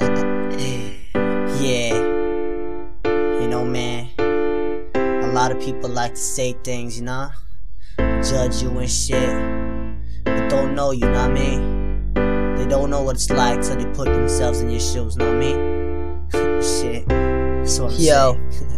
yeah. You know, man. A lot of people like to say things, you know? Judge you and shit. But don't know you, know what I mean? They don't know what it's like till they put themselves in your shoes, know what I mean? shit. That's what I'm Yo. saying.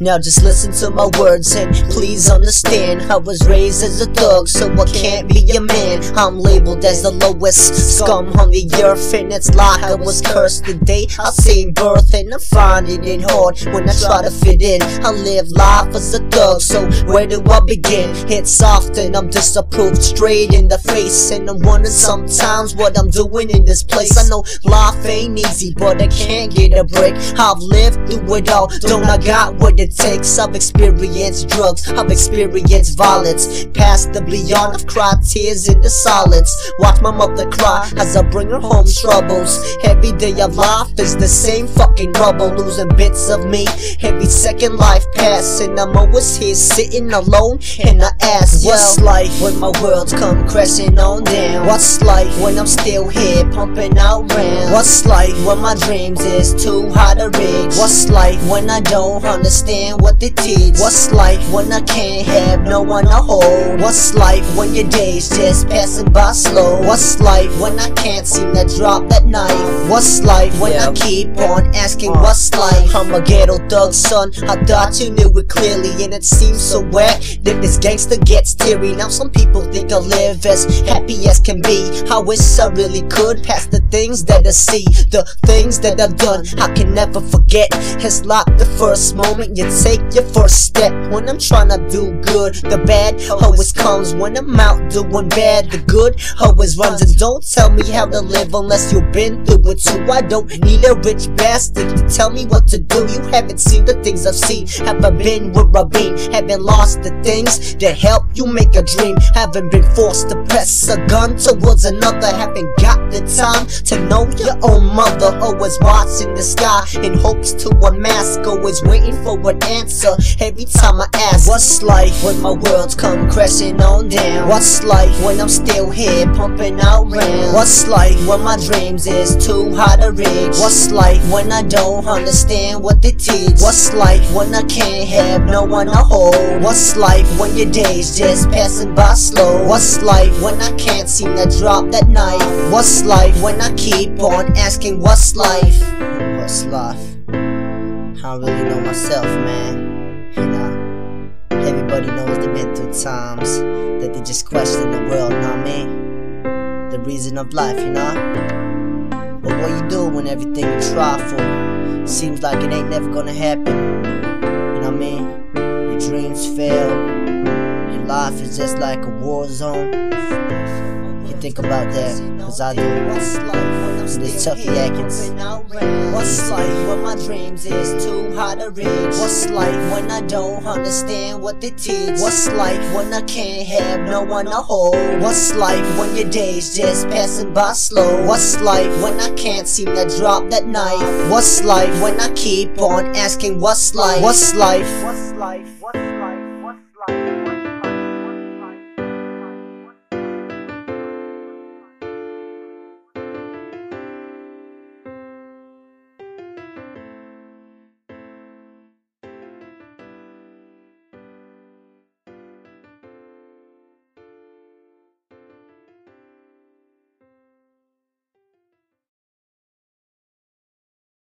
Now just listen to my words and please understand. I was raised as a thug so I can't be a man. I'm labeled as the lowest scum on the earth And it's like I was cursed the day I seen birth. And I'm finding it hard when I try to fit in. I live life as a thug so where do I begin? It's often I'm disapproved straight in the face. And I'm wondering sometimes what I'm doing in this place. I know life ain't easy but I can't get a break. I've lived through it all, don't I got what it takes. I've experienced drugs, I've experienced violence. Past the beyond, I've cried tears in the silence. Watch my mother cry as I bring her home troubles. Every day of life is the same fucking rubble. Losing bits of me, every second life passing. I'm always here sitting alone and I ask What's life? when my world's come crashing on down? What's life? When I'm still here pumping out rounds? What's life? When my dreams is too hard to reach? What's life? When I don't understand what they teach? What's life when I can't have no one to hold? What's life when your days just passing by slow? What's life when I can't seem to drop that knife? What's life when I keep on asking uh. what's life? I'm a ghetto thug son, I thought you knew it clearly and it seems so whack that this gangster gets teary. Now some people think I live as happy as can be. I wish I really could pass the things that I see, the things that I've done. I can never forget. It's like the first moment you take your first step. When I'm trying to do good, the bad always comes. When I'm out doing bad, the good always runs. And don't tell me how to live unless you've been through it too. I don't need a rich bastard to tell me what to do. You haven't seen the things I've seen. Have I been where I've been? Haven't lost the things that help you make a dream. Haven't been forced to press a gun towards another. Haven't got the time to know your own mother. Always watching the sky in hopes to unmask. Always waiting for an answer. Every time I ask, What's life when my world's come crashing on down? What's life when I'm still here pumping out rounds? What's life when my dreams is too hard to reach? What's life when I don't understand what they teach? What's life when I can't have no one to hold? What's life when your days just passing by slow? What's life when I can't seem to drop that knife? What's life when I keep on asking what's life? What's life? I don't really know myself, man. You know, everybody knows they've been through times that they just question the world, know what I mean? The reason of life, you know? But what you do when everything you try for seems like it ain't never gonna happen? You know what I mean? Your dreams fail, your life is just like a war zone. You think about that, cause I do. What's life when This still tough here yakins. pumping out rounds? What's life when my dreams is too hard to reach? What's life when I don't understand what they teach? What's life when I can't have no one to hold? What's life when your days just passing by slow? What's life when I can't seem to drop that knife? What's life when I keep on asking what's life? What's life? What's life?